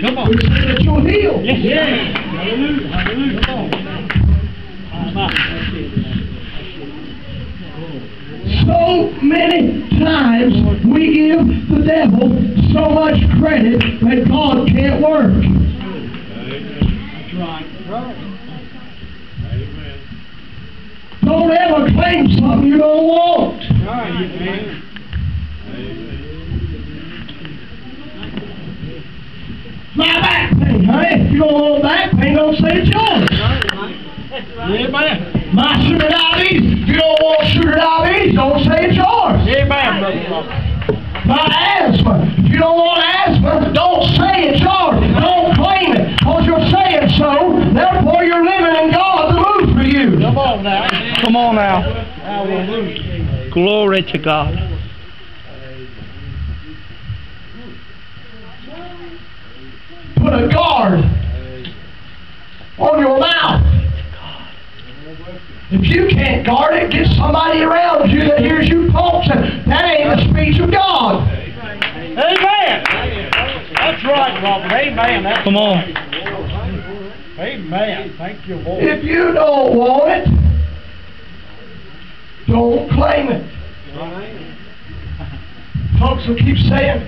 Come on. We say that you'll heal. Yes, yes. Hallelujah. Hallelujah. Come on. So many times we give the devil so much credit that God can't work. That's right. Don't ever claim something you don't want. Right. Amen. My back pain, honey. If you don't want back pain, don't say it's yours. Amen. My sugar diabetes. If you don't want sugar diabetes, don't say it's yours. Amen, Brother My asthma. If you don't want asthma, don't say it's yours. Don't claim it. Because you're saying so. Therefore, you're living in God's mood for you. Come on now. Come on now. Hallelujah. Glory to God. Put a guard on your mouth. If you can't guard it, get somebody around you that hears you talk. Say, That ain't the speech of God. Amen. That's right, Robert. Amen. That's Come on. Amen. Thank you, Lord. If you don't want it, don't claim it. Folks will keep saying,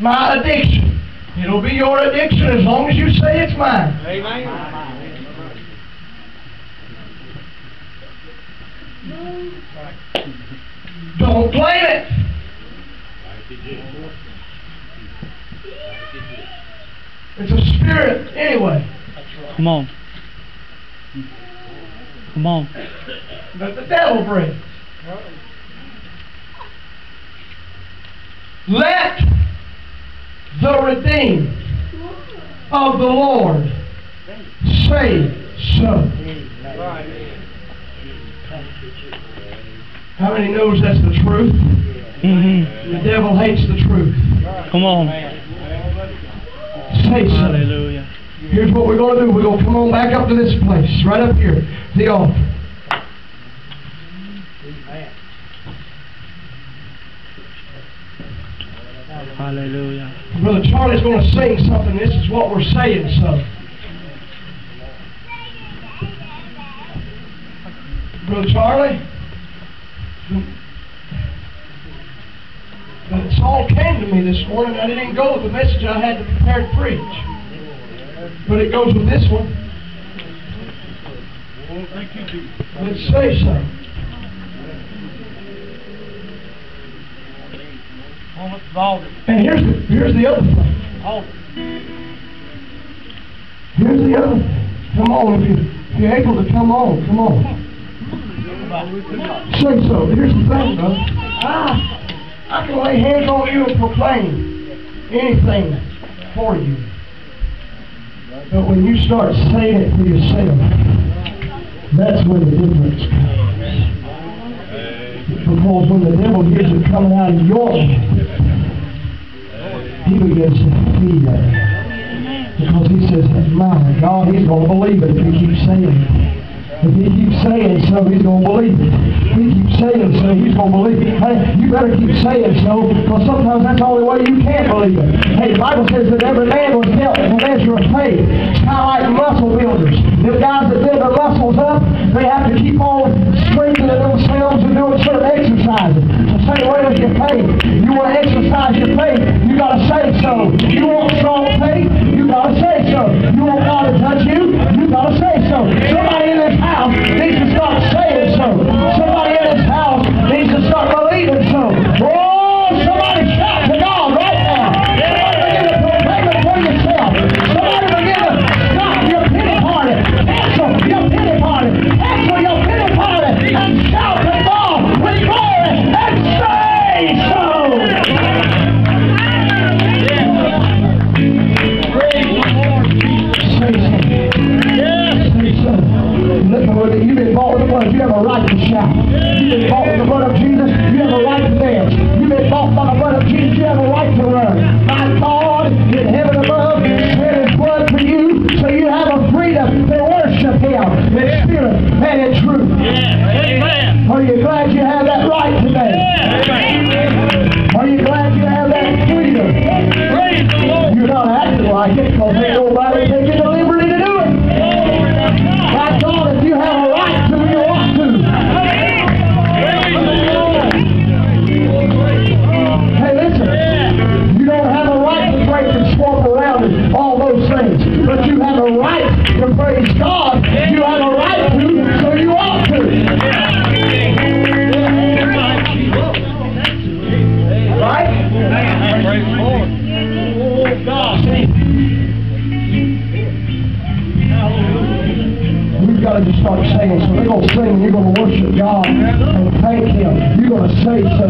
my addiction. It'll be your addiction as long as you say it's mine. Amen. Don't blame it. It's a spirit anyway Come on. Come on. that the devil brings. Let the redeemed of the Lord say so. How many knows that's the truth? hmm The devil hates the truth. Come on. Say so. Hallelujah. Here's what we're going to do. We're going to come on back up to this place, right up here, the altar. Hallelujah. Brother Charlie's going to sing something. This is what we're saying, so. Brother Charlie? But it's all came to me this morning. I didn't go with the message I had to prepare to preach. But it goes with this one. Let's say so. It's Alder. And here's the, here's the other thing. Alder. Here's the other thing. Come on, if, you, if you're able to come on, come on. Say so. Here's the thing, brother. I, I can lay hands on you and proclaim anything for you. But when you start saying it for yourself, that's when the difference comes. Because when the devil hears it coming out of your he to fear. Because he says, my God, he's going to believe it if he keeps saying it. If he keeps saying so, he's going to believe it. If he keeps saying so, he's going to believe it. Hey, you better keep saying so, because sometimes that's the only way you can believe it. Hey, the Bible says that every man was dealt a measure of faith. It's kind of like muscle builders. The guys that build their muscles up, they have to keep on strengthening themselves and doing certain exercises. The same way with your faith. You want to exercise your faith, you got to say so. You want strong faith, you got to say so. You want God to touch you, you got to say so. Somebody in this house needs to have a right to shout. You've been bought with the blood of Jesus. You have a right to dance. You've been bought by the blood of Jesus. You have a right to run. My God in heaven above shed his blood for you, so you have a freedom to worship him in spirit and in truth. Amen. Are you glad you have going to sing, you're going to worship God and thank Him. You're going to say so.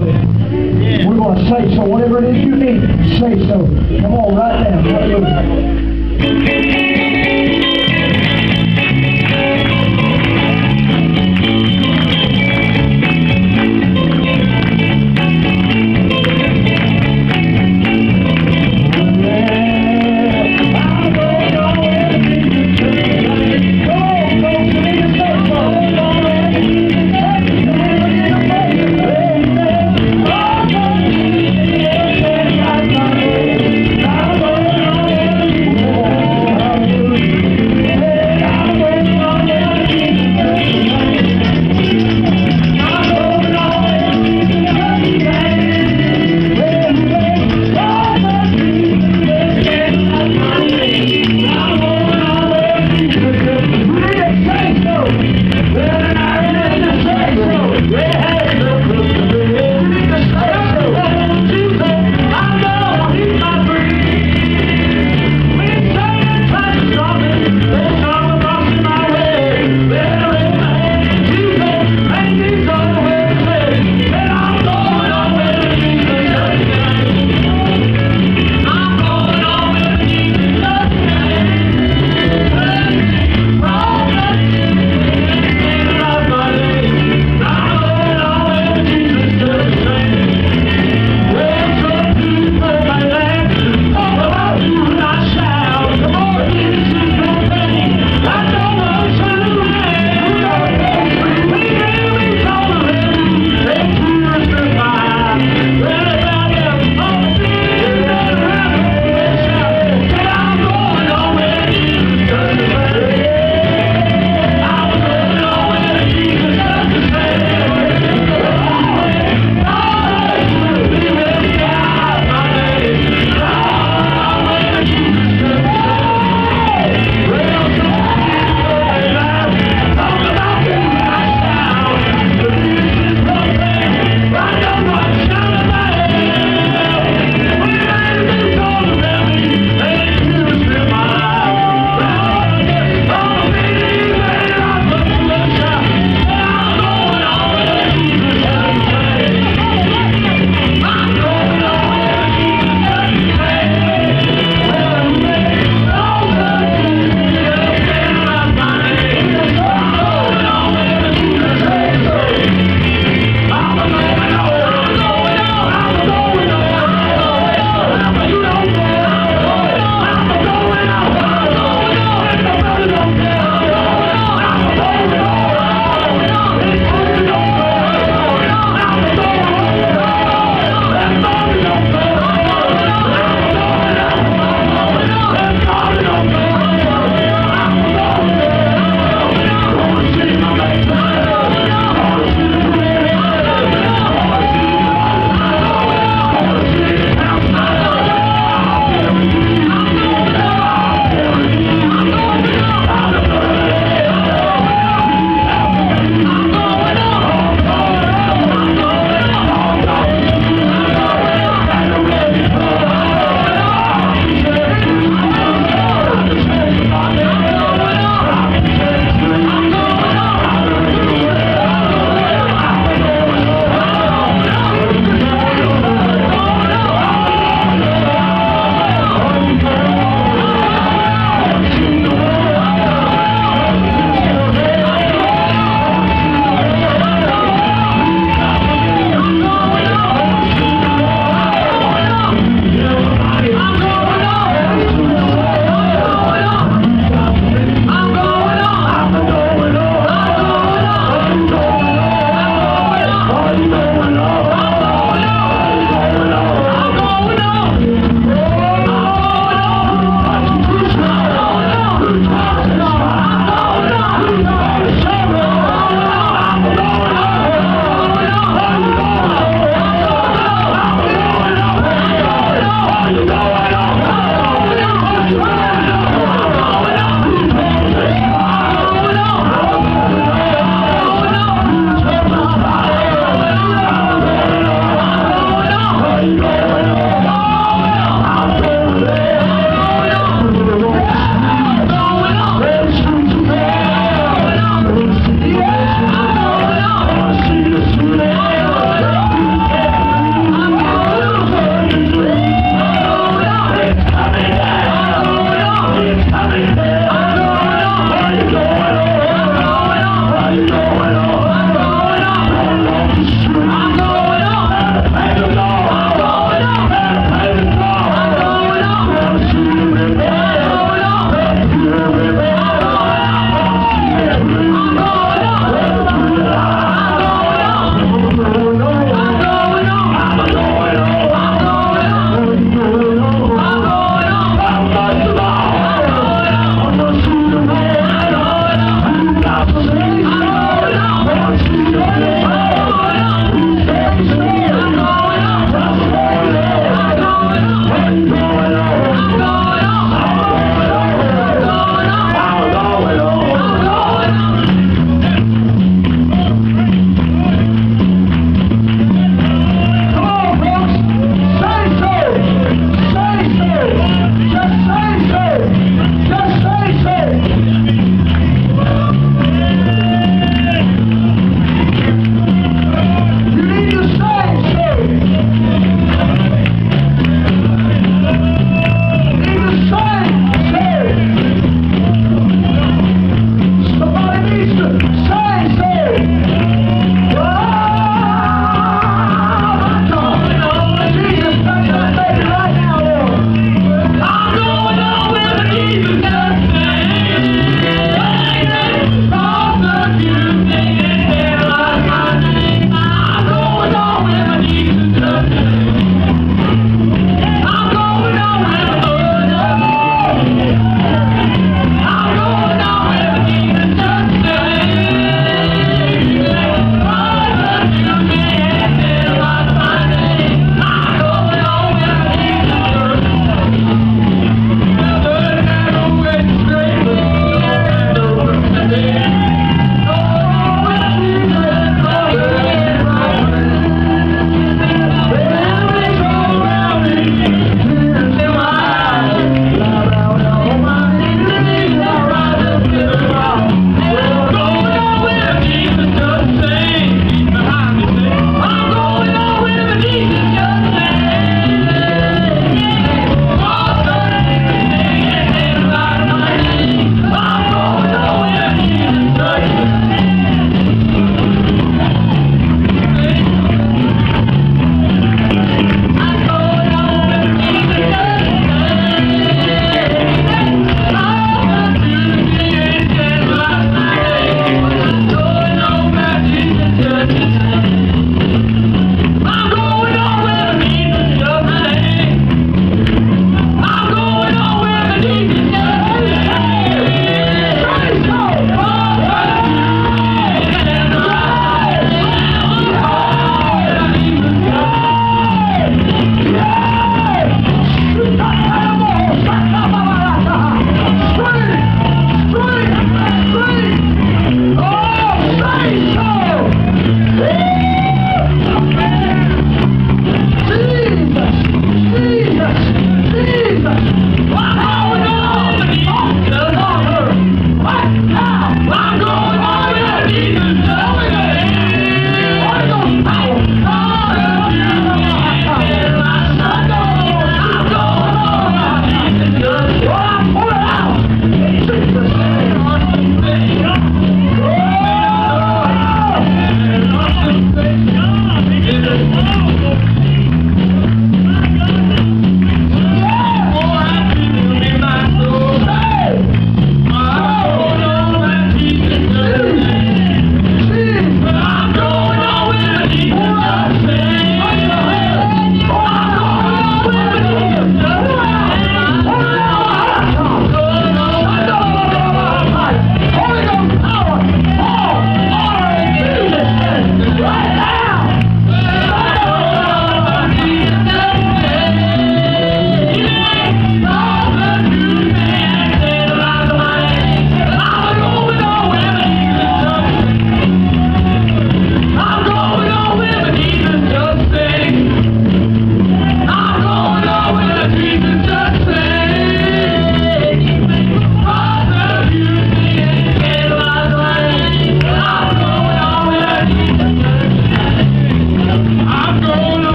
We're going to say so. Whatever it is you need, say so. Come on, right now. Hallelujah.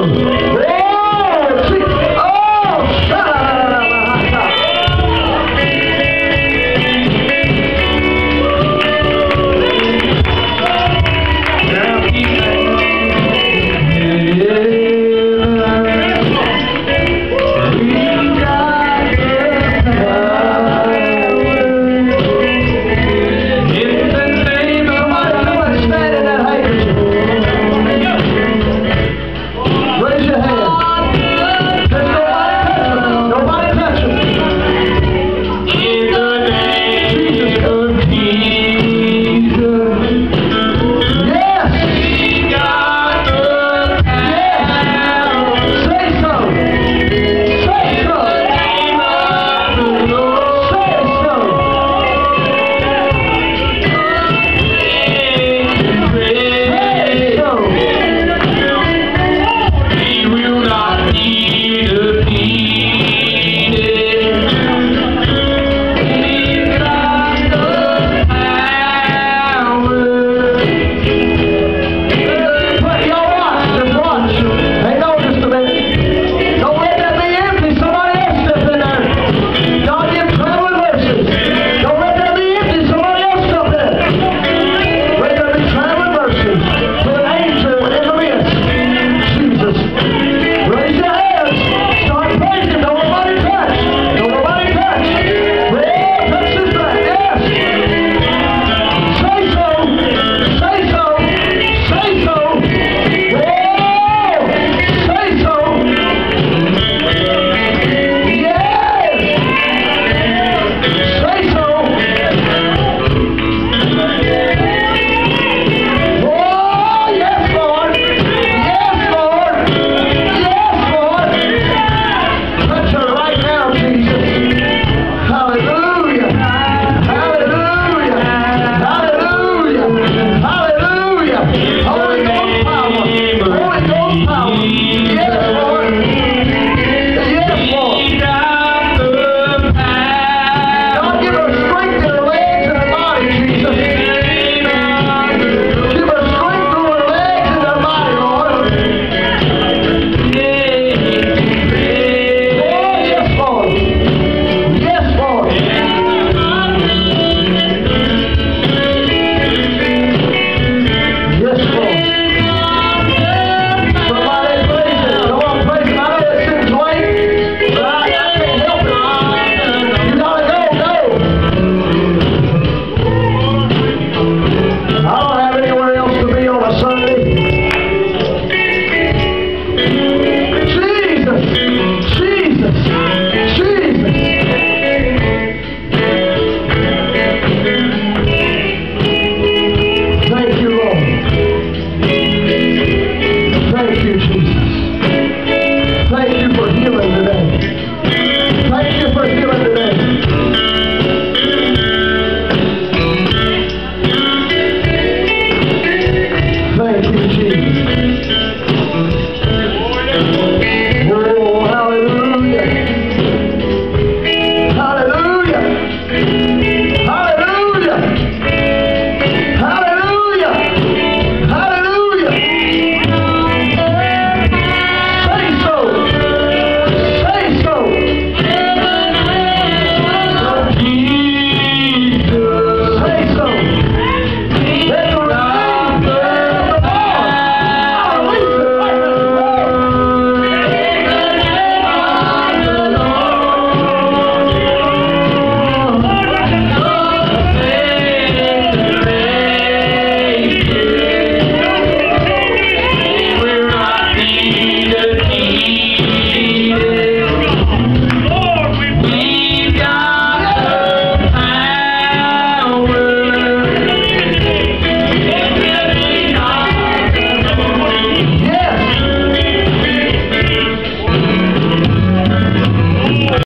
Paulo.